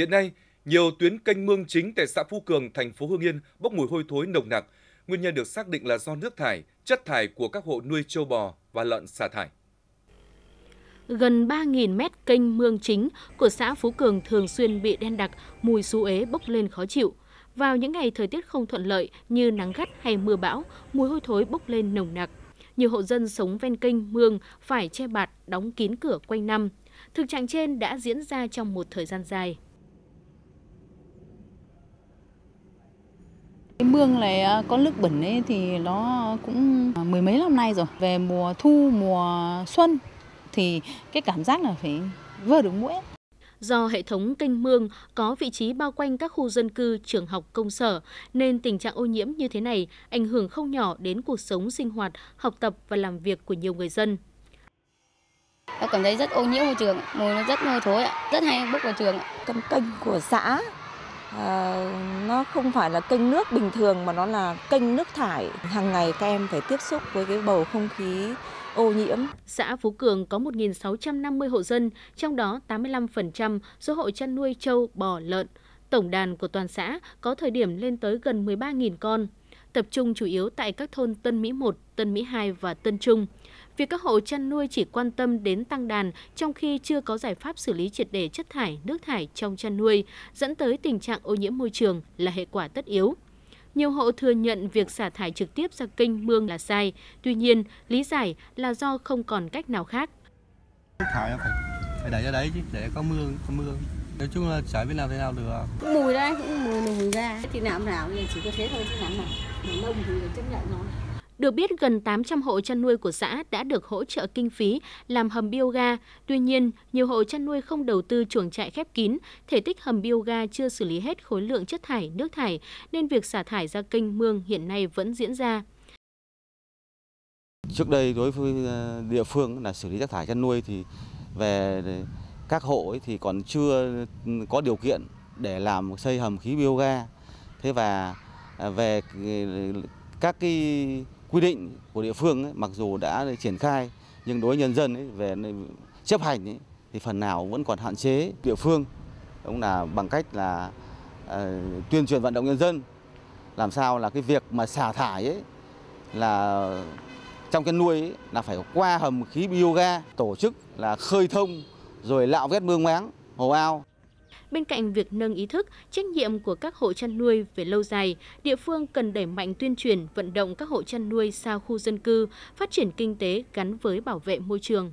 Hiện nay, nhiều tuyến kênh mương chính tại xã Phú Cường, thành phố Hưng Yên bốc mùi hôi thối nồng nặc. Nguyên nhân được xác định là do nước thải, chất thải của các hộ nuôi trâu bò và lợn xả thải. Gần 3.000 mét kênh mương chính của xã Phú Cường thường xuyên bị đen đặc, mùi xú ế bốc lên khó chịu. Vào những ngày thời tiết không thuận lợi như nắng gắt hay mưa bão, mùi hôi thối bốc lên nồng nặc. Nhiều hộ dân sống ven kênh mương phải che bạt, đóng kín cửa quanh năm. Thực trạng trên đã diễn ra trong một thời gian dài. Cái mương này à, có nước bẩn ấy thì nó cũng mười mấy năm nay rồi. Về mùa thu, mùa xuân thì cái cảm giác là phải vơ được mũi. Do hệ thống kênh mương có vị trí bao quanh các khu dân cư, trường học, công sở, nên tình trạng ô nhiễm như thế này ảnh hưởng không nhỏ đến cuộc sống sinh hoạt, học tập và làm việc của nhiều người dân. Tôi cảm thấy rất ô nhiễm môi trường, mùi nó rất hôi thối ạ, rất hay bốc vào trường. Con kênh của xã à, nó không phải là kênh nước bình thường mà nó là kênh nước thải. Hàng ngày các em phải tiếp xúc với cái bầu không khí ô nhiễm. Xã Phú Cường có 1.650 hộ dân, trong đó 85% số hộ chăn nuôi trâu, bò, lợn. Tổng đàn của toàn xã có thời điểm lên tới gần 13.000 con, tập trung chủ yếu tại các thôn Tân Mỹ 1, Tân Mỹ 2 và Tân Trung. Việc các hộ chăn nuôi chỉ quan tâm đến tăng đàn trong khi chưa có giải pháp xử lý triệt để chất thải, nước thải trong chăn nuôi, dẫn tới tình trạng ô nhiễm môi trường là hệ quả tất yếu. Nhiều hộ thừa nhận việc xả thải trực tiếp ra kênh mương là sai, tuy nhiên lý giải là do không còn cách nào khác. Nước thải phải, phải đẩy ra đấy chứ, để có mương, có mương. Nói chung là chả biết làm thế nào được. Mùi đấy, cũng mùi mùi ra. Thì nào nào chỉ có thế thôi chứ làm nào. Nông thì chấp nhận nó. Được biết, gần 800 hộ chăn nuôi của xã đã được hỗ trợ kinh phí làm hầm bioga. Tuy nhiên, nhiều hộ chăn nuôi không đầu tư chuồng trại khép kín, thể tích hầm bioga chưa xử lý hết khối lượng chất thải, nước thải, nên việc xả thải ra kênh mương hiện nay vẫn diễn ra. Trước đây đối với ờ, địa phương là xử lý rác thải chăn nuôi thì về các hộ ấy thì còn chưa có điều kiện để làm xây hầm khí bioga. Thế và à, về các cái quy định của địa phương ấy, mặc dù đã triển khai nhưng đối với nhân dân ấy, về chấp hành ấy, thì phần nào vẫn còn hạn chế địa phương cũng là bằng cách là uh, tuyên truyền vận động nhân dân làm sao là cái việc mà xả thải ấy là trong cái nuôi ấy, là phải qua hầm khí bioga tổ chức là khơi thông rồi lạo vét mương máng hồ ao Bên cạnh việc nâng ý thức, trách nhiệm của các hộ chăn nuôi về lâu dài, địa phương cần đẩy mạnh tuyên truyền, vận động các hộ chăn nuôi xa khu dân cư, phát triển kinh tế gắn với bảo vệ môi trường.